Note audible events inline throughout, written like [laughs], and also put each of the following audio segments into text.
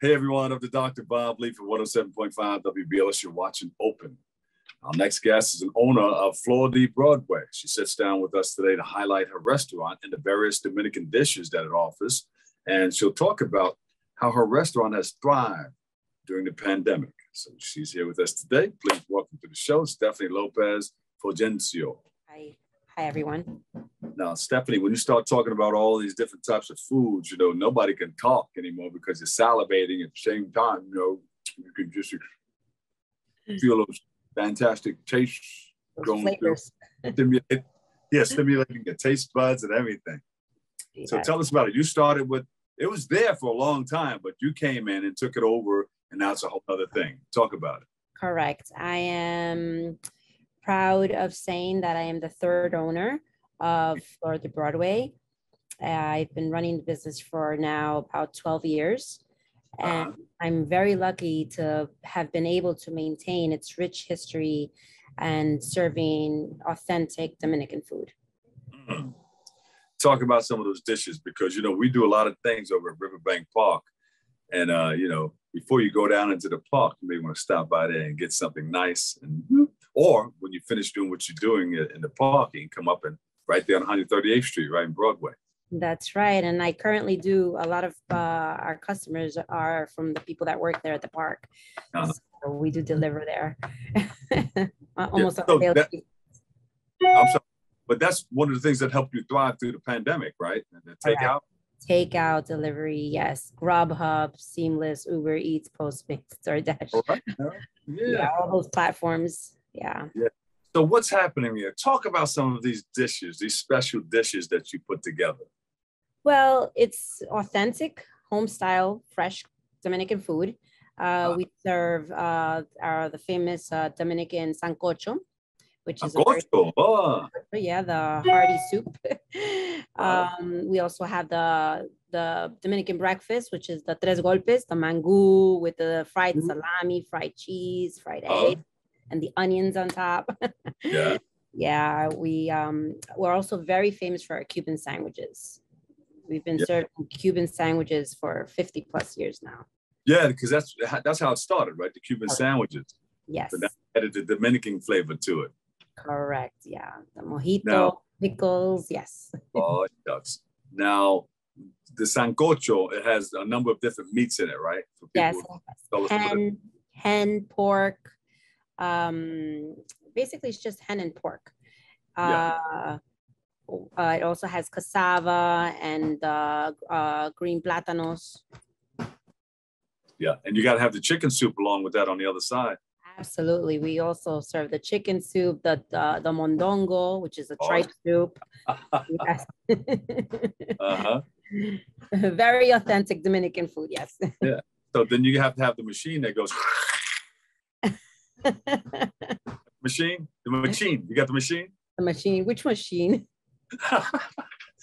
Hey everyone, I'm the Dr. Bob Lee from 107.5 WBLS. You're watching Open. Our next guest is an owner of Flor de Broadway. She sits down with us today to highlight her restaurant and the various Dominican dishes that it offers. And she'll talk about how her restaurant has thrived during the pandemic. So she's here with us today. Please welcome to the show, Stephany Lopez Fulgencio. Hi. Hi, everyone. Now, Stephany, when you start talking about all these different types of foods, you know, nobody can talk anymore because you're salivating at the same time. You know, you can just feel those fantastic tastes Those going flavors. through, stimulate, yeah, mm-hmm. stimulating your taste buds and everything. So tell us about it. You started with it was there for a long time, but you came in and took it over, and now it's a whole other thing. Talk about it. Correct. I am proud of saying that I am the third owner of Flor de Broadway. I've been running the business for now about 12 years. And. I'm very lucky to have been able to maintain its rich history and serving authentic Dominican food. [clears throat] Talk about some of those dishes because you know we do a lot of things over at Riverbank Park, and uh, you know before you go down into the park, you may want to stop by there and get something nice, and or when you finish doing what you're doing in the park, you can come up and right there on 138th Street, right in Broadway. That's right. And I currently do a lot of uh, our customers are from the people that work there at the park. Uh-huh. So we do deliver there. [laughs] Almost on so that- I'm sorry, but that's one of the things that helped you thrive through the pandemic, right? And the takeout. Takeout, delivery, yes. Grubhub, Seamless, Uber Eats, Postmates, [laughs] DoorDash. All right. all right. Yeah, Yeah. all those platforms. Yeah. So what's happening here? Talk about some of these dishes, these special dishes that you put together. Well, it's authentic, home style, fresh Dominican food. Uh, Wow. we serve uh, our the famous uh, Dominican sancocho, which is Oh, yeah, the hearty soup. [laughs] Um, we also have the the Dominican breakfast, which is the tres golpes, the mangú with the fried Mhm. salami, fried cheese, fried Oh. egg, and the onions on top. [laughs] yeah. yeah, we um, we're also very famous for our Cuban sandwiches. We've been Yeah. serving Cuban sandwiches for 50 plus years now. Yeah, because that's that's how it started, right? The Cuban Okay. sandwiches. Yes, But that added the Dominican flavor to it. Correct. Yeah, the mojito, Now- pickles. Yes. [laughs] Oh, does. Now, the sancocho, it has a number of different meats in it, right? For Yes, people- tell us what it- hen, hen, pork. Um, basically, it's just hen and pork. Yeah. Uh, uh, it also has cassava and uh, uh, green plátanos. Yeah, and you got to have the chicken soup along with that on the other side. Absolutely. We also serve the chicken soup, the the, the mondongo, which is a Oh. tripe soup. Yes. [laughs] uh-huh. [laughs] Very authentic Dominican food. Yes. yeah. So then you have to have the machine that goes [laughs] machine, the machine. You got the machine. the machine. Which machine?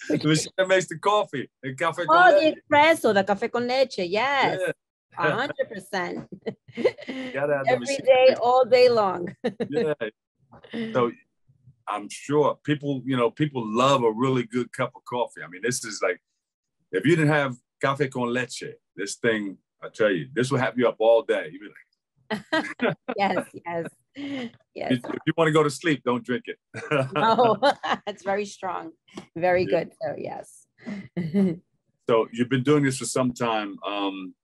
the machine that makes the coffee. The cafe con Oh, the espresso, the cafe con leche. Yes. Yeah, hundred percent. gotta have the Every day, all day long. Yeah. So I'm sure people, you know, people love a really good cup of coffee. I mean, this is like, if you didn't have cafe con leche, this thing, I tell you, this will have you up all day. You be like, [laughs] yes, yes, yes. if you want to go to sleep, don't drink it. [laughs] No, [laughs] it's very strong. Very Yeah. good. So yes. so you've been doing this for some time. Um,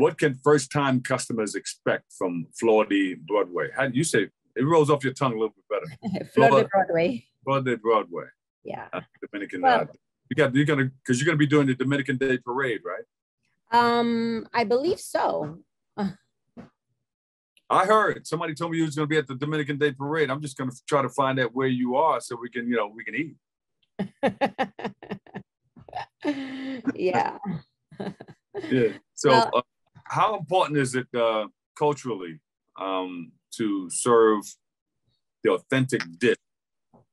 what can first-time customers expect from Flor de Broadway? How do you say it rolls off your tongue a little bit better? [laughs] Flor de- Broadway. Flor de Broadway, Yeah. uh, Dominican. Well- uh, you got you're gonna because you're gonna be doing the Dominican Day Parade, right? Um, I believe so. [sighs] I heard somebody told me you was gonna be at the Dominican Day Parade. I'm just gonna try to find out where you are so we can, you know, we can eat. [laughs] yeah. [laughs] Yeah. So, Well- uh, how important is it uh, culturally um, to serve the authentic dish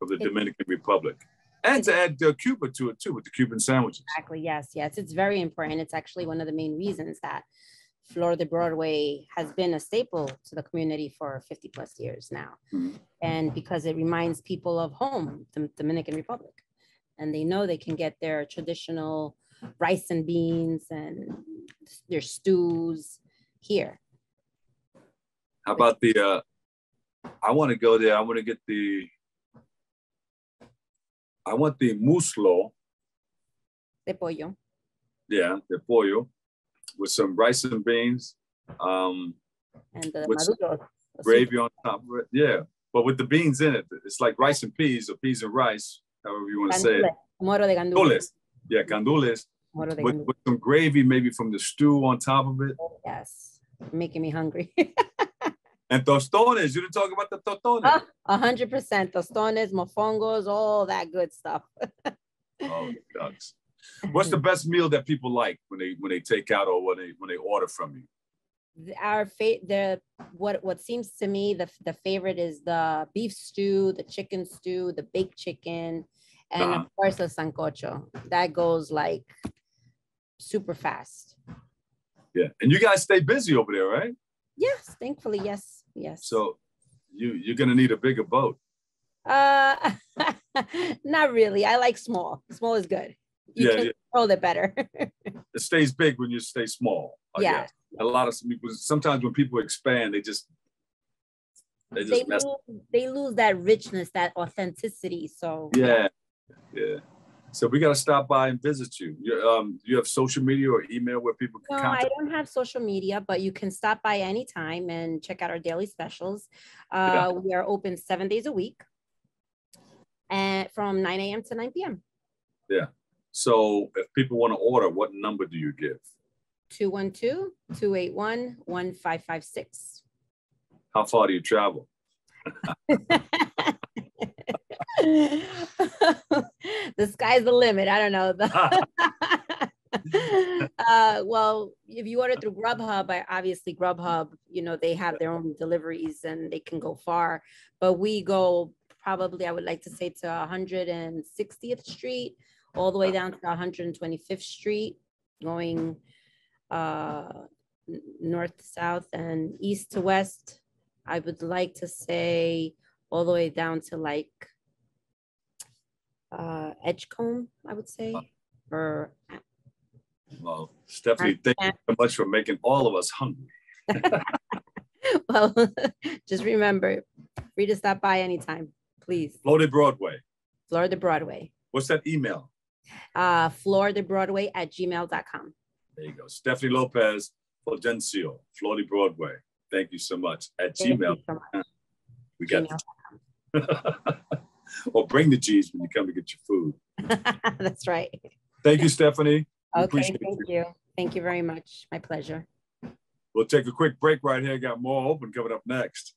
of the It- Dominican Republic, and to add uh, Cuba to it too with the Cuban sandwiches? Exactly. Yes. Yes. It's very important. It's actually one of the main reasons that Flor de Broadway has been a staple to the community for 50 plus years now. Mhm. And because it reminds people of home, the Dominican Republic. And they know they can get their traditional rice and beans and their stews here. How about the? uh I want to go there. I want to get the. I want the muslo. De pollo. Yeah, the pollo, with some rice and beans, um, and the with gravy on top of it. Yeah, but with the beans in it, it's like rice and peas or peas and rice, however you want to say it. Moro de gandules. Yeah, de with, with some gravy, maybe from the stew on top of it. Yes, making me hungry. [laughs] And tostones. You didn't talk about the tostones. Ah. A hundred percent. Tostones, mofongos, all that good stuff. Oh, [laughs] ducks. What's the best meal that people like when they when they take out or when they when they order from you? our fa- the what what seems to me the the favorite is the beef stew, the chicken stew, the baked chicken, and of course the sancocho. That goes like super fast. Yeah, and you guys stay busy over there, right? Yes, thankfully, yes, yes. So you you're gonna need a bigger boat. uh, [laughs] not really. I like small. Small is good. You Yeah, can yeah. control it better. [laughs] It stays big when you stay small. Yeah. A lot of people sometimes when people expand, they just they they just mess. lose, they lose that richness, that authenticity. So Yeah, yeah. So we gotta stop by and visit you. You um you have social media or email where people can No, I don't have social media, but you can stop by anytime and check out our daily specials. Uh, Yeah. We are open seven days a week and from 9 a.m. to 9 p.m. Yeah. So if people want to order, what number do you give? 212 281 1556. How far do you travel? [laughs] [laughs] [laughs] the sky's the limit. I don't know. [laughs] uh, well, if you order through Grubhub, I, obviously Grubhub, you know, they have their own deliveries and they can go far. But we go probably, I would like to say, to 160th Street, all the way down to 125th Street, going uh, north to south and east to west. I would like to say all the way down to like uh, Edgecombe, I would say, or Well, Stephany, thank you so much for making all of us hungry. [laughs] well, [laughs] just remember, free to stop by anytime, please. Flor de Broadway. Flor de Broadway, What's that email? uh, Flor de Broadway at gmail.com. There you go. Stephany Lopez Fulgencio, Flor de Broadway. Thank you so much. At Thank Gmail, so much. we got Gmail. [laughs] [laughs] or bring the G's when you come to get your food. [laughs] That's right. Thank you, Stephany. We Okay, thank you. you. Thank you very much. My pleasure. We'll take a quick break right here. Got more open coming up next.